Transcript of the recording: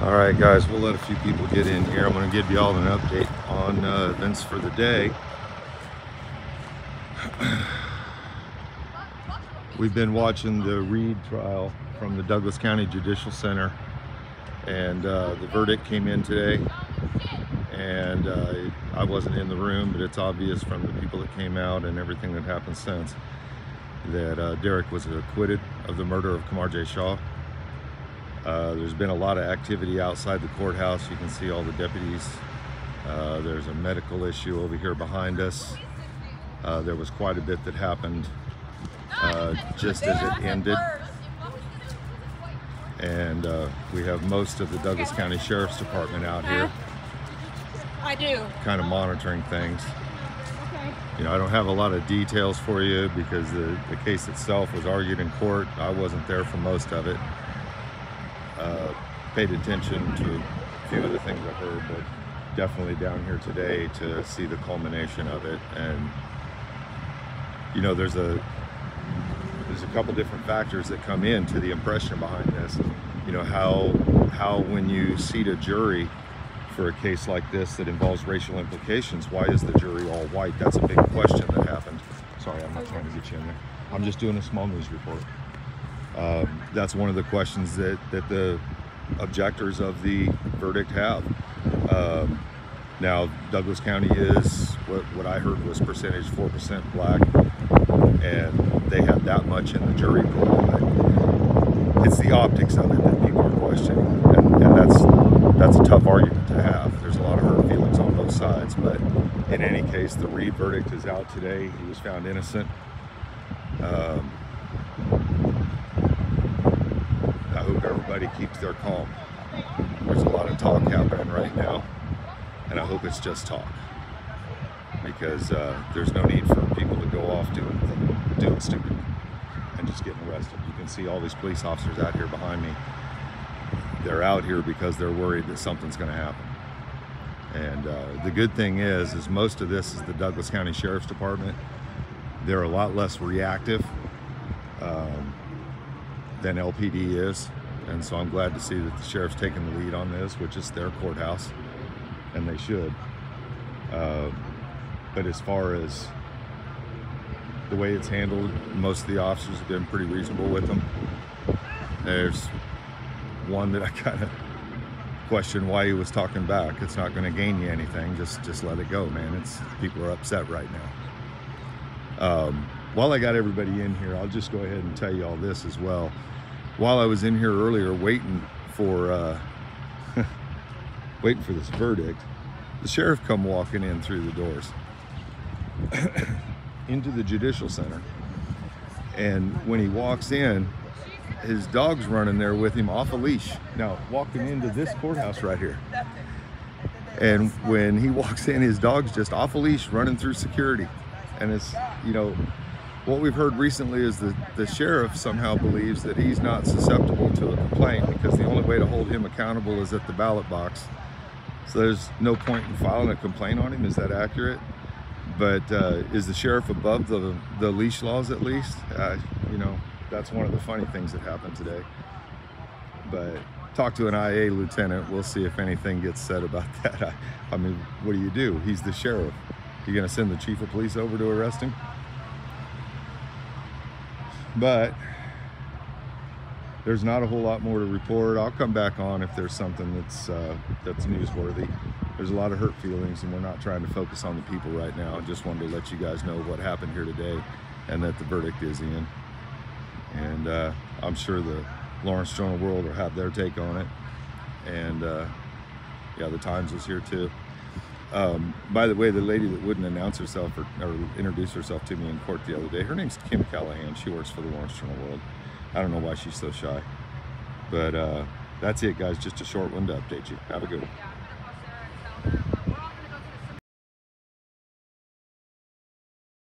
All right, guys, we'll let a few people get in here. I'm going to give you all an update on uh, events for the day. We've been watching the Reed trial from the Douglas County Judicial Center, and uh, the verdict came in today. And uh, I wasn't in the room, but it's obvious from the people that came out and everything that happened since that uh, Derek was acquitted of the murder of Kamar J. Shaw. Uh, there's been a lot of activity outside the courthouse. You can see all the deputies. Uh, there's a medical issue over here behind us. Uh, there was quite a bit that happened uh, just as it ended. And uh, we have most of the Douglas County Sheriff's Department out here. I do. Kind of monitoring things. You know, I don't have a lot of details for you because the, the case itself was argued in court. I wasn't there for most of it uh, paid attention to a few of the things I heard, but definitely down here today to see the culmination of it. And you know, there's a there's a couple different factors that come into the impression behind this. You know how how when you seat a jury for a case like this that involves racial implications, why is the jury all white? That's a big question that happened. Sorry, I'm not trying to get you in there. I'm just doing a small news report. Um, that's one of the questions that, that the objectors of the verdict have. Um, now, Douglas County is what, what I heard was percentage 4% black, and they have that much in the jury pool. It's the optics of it that people are questioning, and, and that's that's a tough argument to have. There's a lot of hurt feelings on both sides, but in any case, the Reed verdict is out today. He was found innocent. Um, everybody keeps their calm. There's a lot of talk happening right now, and I hope it's just talk because uh, there's no need for people to go off doing doing stupid and just getting arrested. You can see all these police officers out here behind me. They're out here because they're worried that something's going to happen. And uh, the good thing is, is most of this is the Douglas County Sheriff's Department. They're a lot less reactive um, than LPD is. And so I'm glad to see that the sheriff's taking the lead on this, which is their courthouse, and they should. Uh, but as far as the way it's handled, most of the officers have been pretty reasonable with them. There's one that I kind of question why he was talking back. It's not going to gain you anything. Just just let it go, man. It's people are upset right now. Um, while I got everybody in here, I'll just go ahead and tell you all this as well while I was in here earlier waiting for uh, waiting for this verdict, the sheriff come walking in through the doors into the judicial center. And when he walks in, his dog's running there with him off a leash. Now, walking into this courthouse right here. And when he walks in, his dog's just off a leash running through security. And it's, you know, what we've heard recently is that the sheriff somehow believes that he's not susceptible to a complaint because the only way to hold him accountable is at the ballot box. So there's no point in filing a complaint on him. Is that accurate? But uh, is the sheriff above the, the leash laws at least? Uh, you know, that's one of the funny things that happened today. But talk to an IA lieutenant. We'll see if anything gets said about that. I, I mean, what do you do? He's the sheriff. You gonna send the chief of police over to arrest him? But there's not a whole lot more to report. I'll come back on if there's something that's uh, that's newsworthy. There's a lot of hurt feelings, and we're not trying to focus on the people right now. I just wanted to let you guys know what happened here today, and that the verdict is in. And uh, I'm sure the Lawrence Journal World will have their take on it. And uh, yeah, the Times is here too. Um, by the way, the lady that wouldn't announce herself or, or, introduce herself to me in court the other day, her name's Kim Callahan. She works for the Lawrence Journal World. I don't know why she's so shy. But uh, that's it, guys. Just a short one to update you. Have a good one.